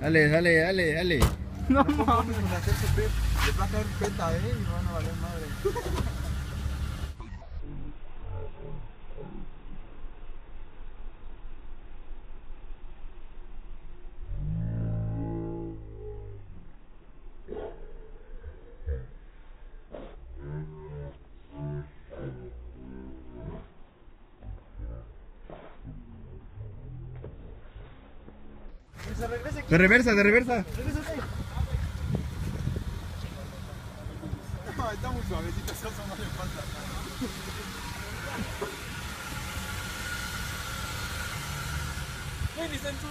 Dale, dale, dale, dale. No mames. mames, con hacer su pet. Les va a caer peta, eh, y van a valer madre. Se regrese. De reversa, de reversa. Regrésate. No, está muy suavecito, eso no le falta. Ni se ensució.